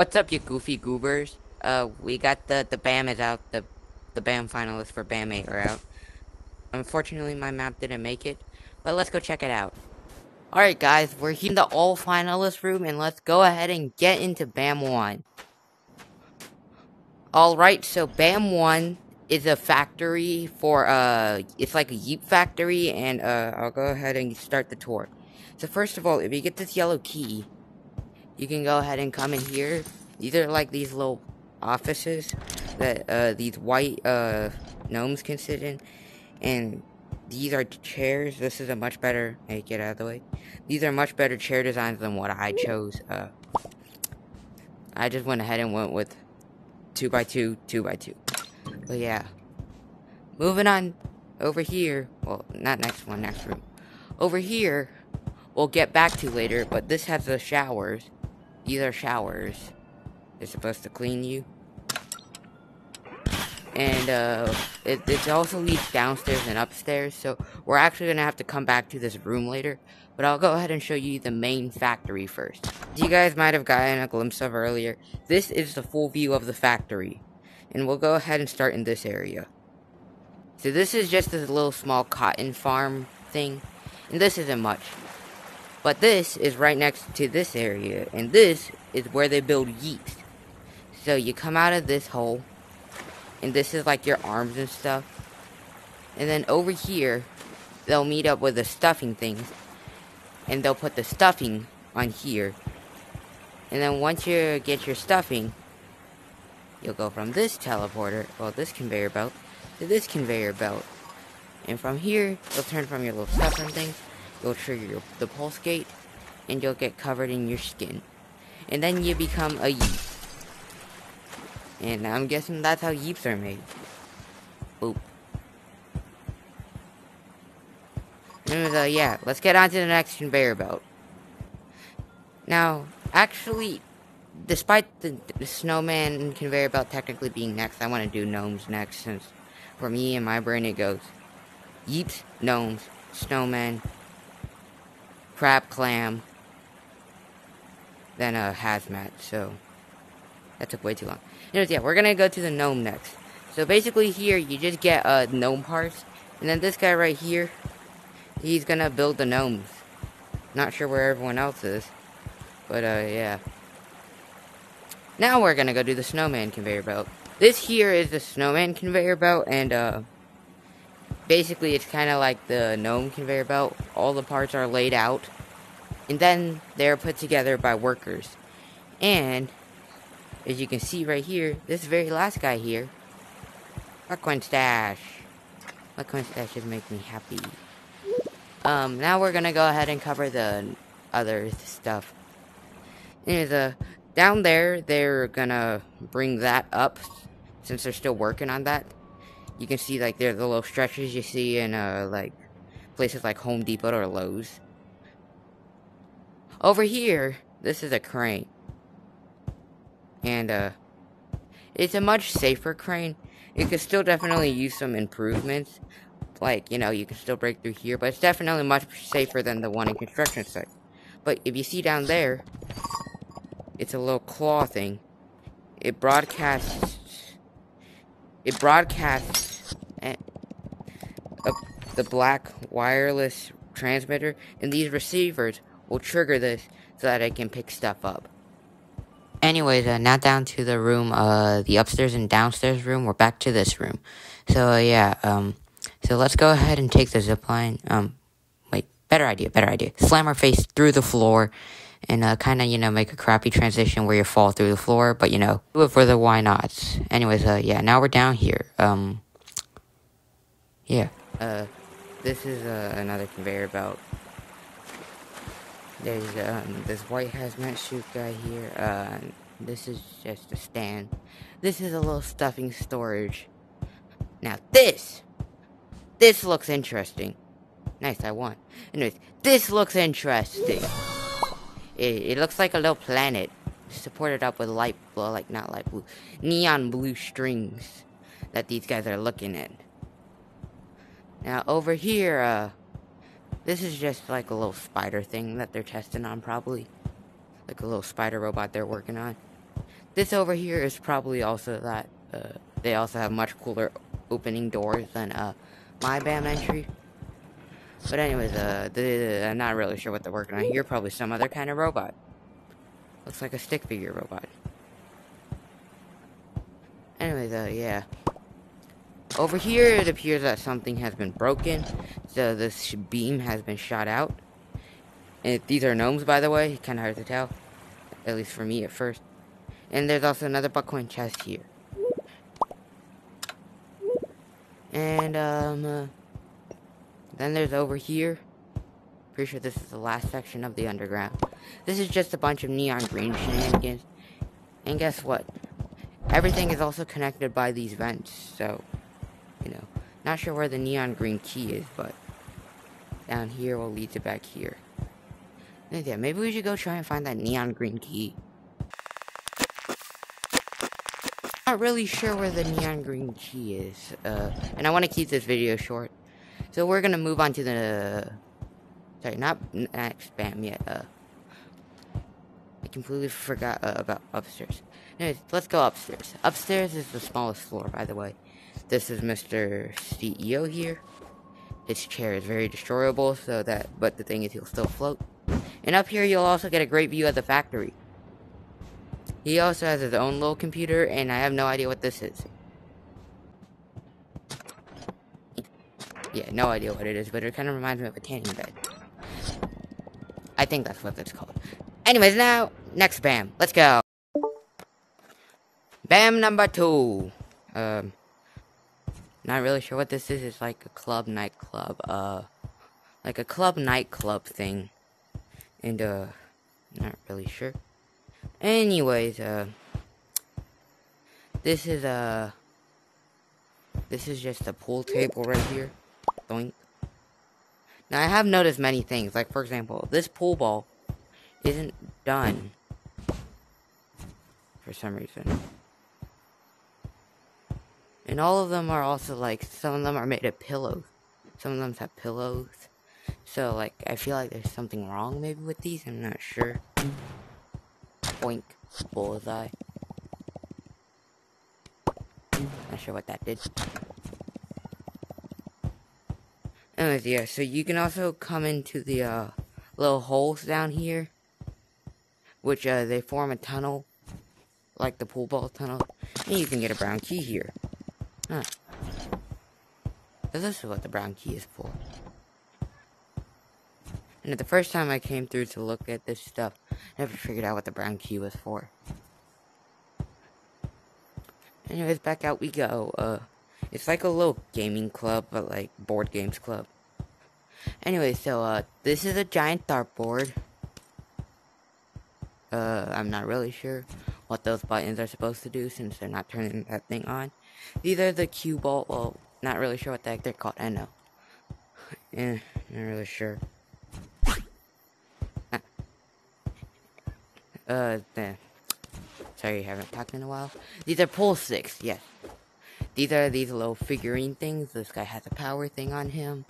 What's up, you goofy goobers? Uh, we got the the BAM is out. The the BAM finalists for BAM 8 are out. Unfortunately, my map didn't make it, but let's go check it out. Alright, guys, we're here in the all finalist room, and let's go ahead and get into BAM 1. Alright, so BAM 1 is a factory for, uh, it's like a Yeep factory, and, uh, I'll go ahead and start the tour. So first of all, if you get this yellow key, you can go ahead and come in here. These are like these little offices that, uh, these white, uh, gnomes can sit in, and these are chairs. This is a much better, hey, get out of the way. These are much better chair designs than what I chose, uh, I just went ahead and went with 2 by 2 2 by 2 But yeah. Moving on over here. Well, not next one, next room. Over here, we'll get back to later, but this has the showers. These are showers. They're supposed to clean you. And, uh, it, it also leads downstairs and upstairs, so we're actually gonna have to come back to this room later. But I'll go ahead and show you the main factory first. You guys might have gotten a glimpse of earlier. This is the full view of the factory. And we'll go ahead and start in this area. So this is just this little small cotton farm thing. And this isn't much. But this is right next to this area. And this is where they build yeeps. So you come out of this hole. And this is like your arms and stuff. And then over here, they'll meet up with the stuffing things. And they'll put the stuffing on here. And then once you get your stuffing, you'll go from this teleporter, well this conveyor belt, to this conveyor belt. And from here, you'll turn from your little stuffing thing, you'll trigger your, the pulse gate, and you'll get covered in your skin. And then you become a yeep. And I'm guessing that's how yeeps are made. Boop. And, uh, yeah, let's get on to the next conveyor belt. Now, actually, despite the, the snowman conveyor belt technically being next, I want to do gnomes next, since for me and my brain it goes yeeps, gnomes, snowman, crab clam, then a hazmat, so that took way too long. Anyways, yeah, we're gonna go to the gnome next. So basically here, you just get uh, gnome parts, and then this guy right here, he's gonna build the gnomes. Not sure where everyone else is, but uh, yeah. Now we're gonna go do the snowman conveyor belt. This here is the snowman conveyor belt, and uh, basically it's kind of like the gnome conveyor belt. All the parts are laid out, and then they're put together by workers. And as you can see right here, this very last guy here, Buckhorn Stash. Buckhorn Stash just make me happy. Um, now we're gonna go ahead and cover the other stuff. Anyways, uh, down there, they're gonna bring that up, since they're still working on that. You can see, like, there's the little stretches you see in, uh, like, places like Home Depot or Lowe's. Over here, this is a crane. And, uh, it's a much safer crane. It could still definitely use some improvements. Like, you know, you can still break through here, but it's definitely much safer than the one in construction site. But if you see down there, it's a little claw thing. It broadcasts. It broadcasts the black wireless transmitter, and these receivers will trigger this so that I can pick stuff up. Anyways, uh, now down to the room, uh, the upstairs and downstairs room. We're back to this room. So, uh, yeah, um, so let's go ahead and take the zip line. Um, wait, better idea, better idea. Slam our face through the floor and, uh, kind of, you know, make a crappy transition where you fall through the floor, but, you know, do it for the why nots. Anyways, uh, yeah, now we're down here. Um, yeah, uh, this is, uh, another conveyor belt. There's um, this white hazmat suit guy here. Uh, this is just a stand. This is a little stuffing storage. Now this, this looks interesting. Nice, I won. Anyways, this looks interesting. It, it looks like a little planet supported up with light, well, like not light blue, neon blue strings that these guys are looking at. Now over here, uh, this is just like a little spider thing that they're testing on, probably. Like a little spider robot they're working on. This over here is probably also that. Uh, they also have much cooler opening doors than uh, my BAM entry. But anyways, uh, the, I'm not really sure what they're working on here. Probably some other kind of robot. Looks like a stick figure robot. Anyways, uh, yeah. Over here, it appears that something has been broken. So this beam has been shot out. And these are gnomes, by the way. Kind of hard to tell. At least for me at first. And there's also another buckcoin chest here. And, um, uh, then there's over here. Pretty sure this is the last section of the underground. This is just a bunch of neon green shenanigans. And guess what? Everything is also connected by these vents, so, you know, not sure where the neon green key is, but down here will lead to back here. Yeah, maybe we should go try and find that neon green key. Not really sure where the neon green key is, uh, and I want to keep this video short. So we're gonna move on to the, sorry, not next BAM yet, uh, I completely forgot uh, about upstairs. Anyways, let's go upstairs. Upstairs is the smallest floor, by the way. This is Mr. CEO here. His chair is very destroyable, so that, but the thing is he'll still float. And up here you'll also get a great view of the factory. He also has his own little computer, and I have no idea what this is. Yeah, no idea what it is, but it kind of reminds me of a tanning bed. I think that's what it's called. Anyways, now, next BAM. Let's go. BAM number two. Um, not really sure what this is. It's like a club nightclub. Uh, like a club nightclub thing. And, uh, not really sure. Anyways, uh, this is, uh, this is just a pool table right here. Doink. Now, I have noticed many things. Like, for example, this pool ball isn't done. For some reason. And all of them are also, like, some of them are made of pillows. Some of them have pillows. So, like, I feel like there's something wrong maybe with these. I'm not sure. Boink. Bullseye. Not sure what that did. Anyways, yeah, so you can also come into the uh, little holes down here, which uh, they form a tunnel, like the pool ball tunnel, and you can get a brown key here. Huh. This is what the brown key is for. And the first time I came through to look at this stuff, I never figured out what the brown key was for. Anyways, back out we go. Uh, it's like a little gaming club, but like board games club. Anyway, so uh, this is a giant dartboard. Uh, I'm not really sure what those buttons are supposed to do since they're not turning that thing on. These are the cue ball. Well, not really sure what the heck they're called. I know. Eh, not really sure. Uh, the, sorry, you haven't talked in a while. These are pull sticks. Yes. These are these little figurine things. This guy has a power thing on him.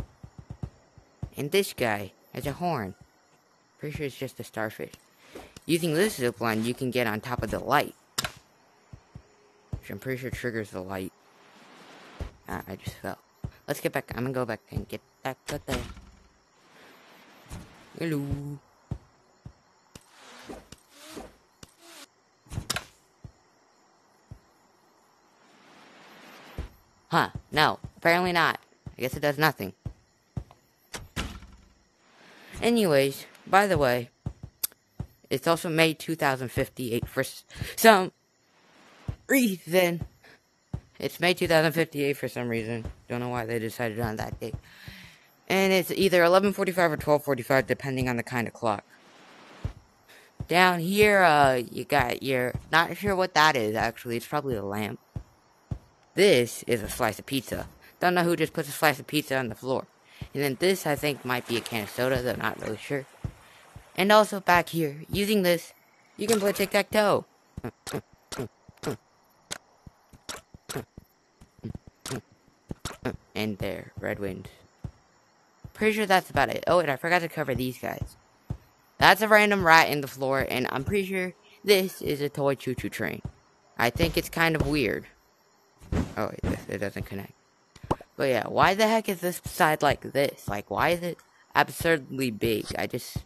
And this guy has a horn. Pretty sure it's just a starfish. Using this zip line, you can get on top of the light. Which I'm pretty sure triggers the light. Ah, I just fell. Let's get back. I'm gonna go back and get back up there. Hello. Huh, no, apparently not. I guess it does nothing. Anyways, by the way, it's also May 2058 for some reason. It's May 2058 for some reason. Don't know why they decided on that date. And it's either 11:45 or 12:45 depending on the kind of clock. Down here uh you got your not sure what that is actually. It's probably a lamp. This is a slice of pizza. Don't know who just puts a slice of pizza on the floor. And then this, I think, might be a can of soda, though not really sure. And also back here, using this, you can play tic-tac-toe. And there, red wind. Pretty sure that's about it. Oh, and I forgot to cover these guys. That's a random rat in the floor, and I'm pretty sure This is a toy choo-choo train. I think it's kind of weird. Oh, wait, it doesn't connect. But yeah, why the heck is this side like this? Like, why is it absurdly big? I just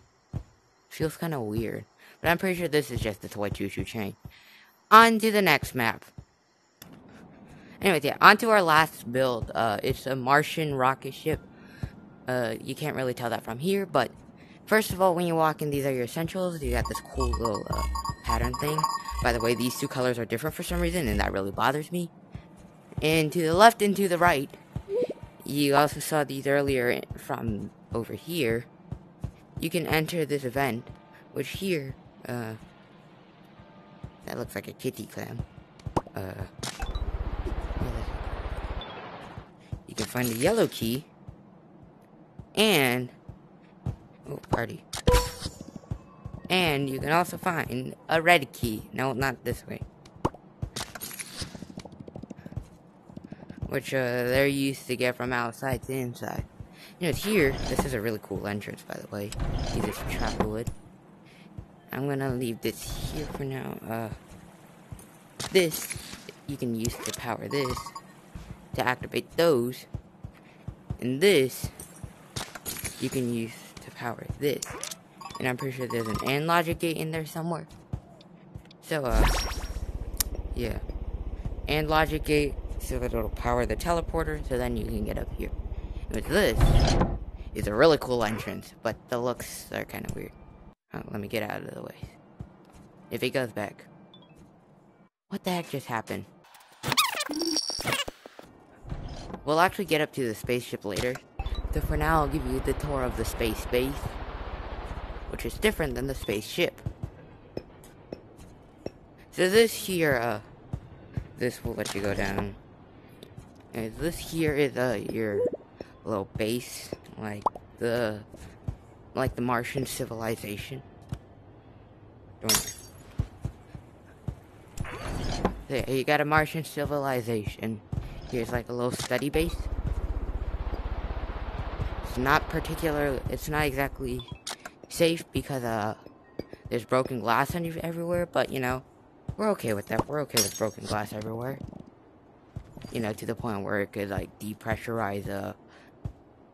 feels kind of weird. But I'm pretty sure this is just the toy choo-choo train. On to the next map. Anyways, yeah, on to our last build. Uh, it's a Martian rocket ship. Uh, you can't really tell that from here, but first of all, when you walk in, these are your essentials. You got this cool little uh, pattern thing. By the way, these two colors are different for some reason, and that really bothers me. And to the left and to the right, you also saw these earlier from over here. You can enter this event, which here, uh, that looks like a kitty clam. Uh, you can find the yellow key, and, oh, party. And you can also find a red key. No, not this way. which uh, they're used to get from outside to inside. Here, this is a really cool entrance, by the way. This trap wood. I'm gonna leave this here for now. Uh, this, you can use to power this, to activate those. And this, you can use to power this. And I'm pretty sure there's an AND logic gate in there somewhere. So, uh, yeah. AND logic gate, so it'll power the teleporter, so then you can get up here. This, is a really cool entrance, but the looks are kind of weird. Oh, let me get out of the way. If he goes back. What the heck just happened? We'll actually get up to the spaceship later. So for now, I'll give you the tour of the space base. Which is different than the spaceship. So this here, uh... This will let you go down. And this here is uh, your little base, like the like the Martian civilization. There, you got a Martian civilization. Here's like a little study base. It's not particular. It's not exactly safe because uh, there's broken glass everywhere. But you know, we're okay with that. We're okay with broken glass everywhere you know, to the point where it could like depressurize uh,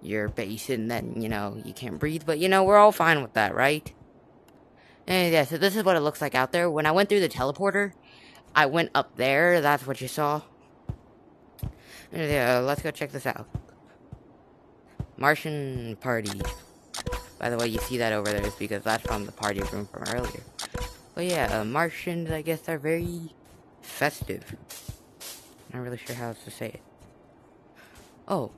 your base and then, you know, you can't breathe. But, you know, we're all fine with that, right? And yeah, so this is what it looks like out there. When I went through the teleporter, I went up there. That's what you saw. And yeah, let's go check this out. Martian party. By the way, you see that over there is because that's from the party room from earlier. But yeah, uh, Martians, I guess, are very festive. Not really sure how else to say it. Oh.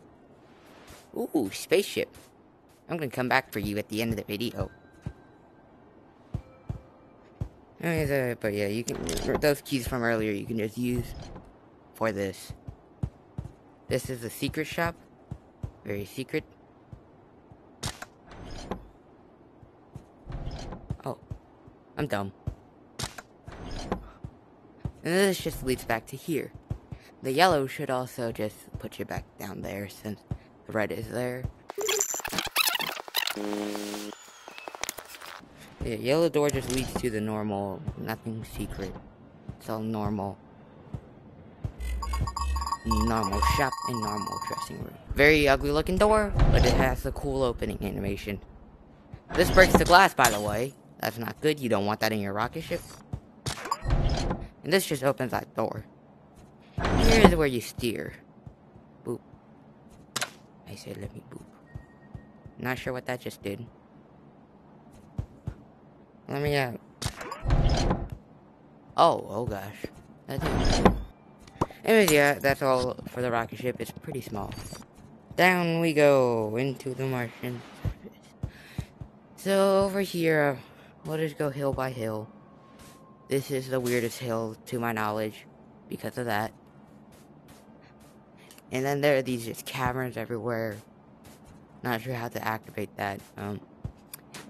Ooh, spaceship. I'm gonna come back for you at the end of the video. But yeah, you can those keys from earlier you can just use for this. This is a secret shop. Very secret. Oh. I'm dumb. And this just leads back to here. The yellow should also just put you back down there since red is there. The yellow door just leads to the normal, nothing secret. It's all normal. Normal shop and normal dressing room. Very ugly looking door, but it has a cool opening animation. This breaks the glass, by the way. That's not good. You don't want that in your rocket ship. And this just opens that door. Here's where you steer. I said let me boop. Not sure what that just did. Let me out. Oh, oh gosh. That Anyways, yeah, that's all for the rocket ship. It's pretty small. Down we go into the Martian. So over here, we'll just go hill by hill. This is the weirdest hill to my knowledge because of that. And then there are these just caverns everywhere. Not sure how to activate that. Um,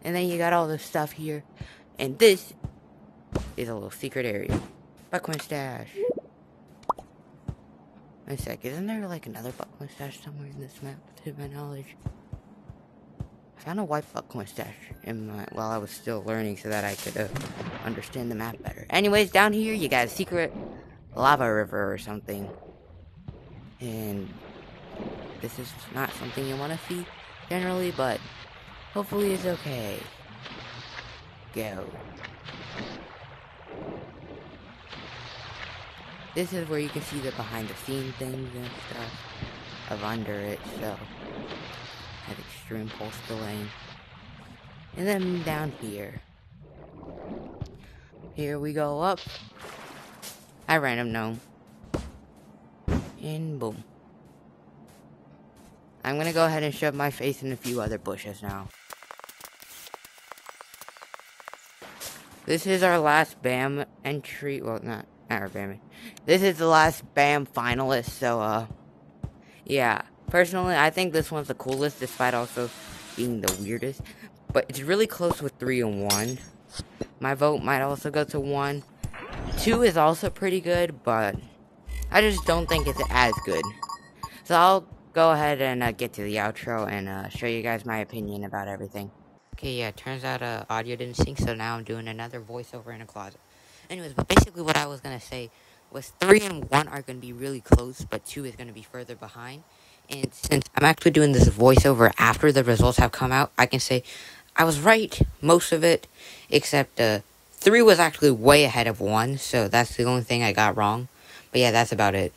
and then you got all this stuff here. And this is a little secret area. Buckcoin stash. Wait a sec, isn't there like another buckcoin stash somewhere in this map, to my knowledge? I found a white buckcoin stash in my, while I was still learning so that I could uh, understand the map better. Anyways, down here you got a secret lava river or something. And this is not something you want to see generally, but hopefully it's okay. Go. This is where you can see the behind the scene things and stuff of under it, so have extreme pulse delaying. And then down here. Here we go up. I random gnome. And boom. I'm gonna go ahead and shove my face in a few other bushes now. This is our last BAM entry. Well, not, not our BAM. This is the last BAM finalist, so, uh, yeah. Personally, I think this one's the coolest, despite also being the weirdest. But it's really close with 3 and 1. My vote might also go to 1. 2 is also pretty good, but I just don't think it's as good. So I'll go ahead and uh, get to the outro and uh, show you guys my opinion about everything. Okay, yeah, turns out uh, audio didn't sync, so now I'm doing another voiceover in a closet. Anyways, but basically what I was going to say was 3 and 1 are going to be really close, but 2 is going to be further behind. And since I'm actually doing this voiceover after the results have come out, I can say I was right most of it, except uh, 3 was actually way ahead of 1, so that's the only thing I got wrong. But yeah, that's about it.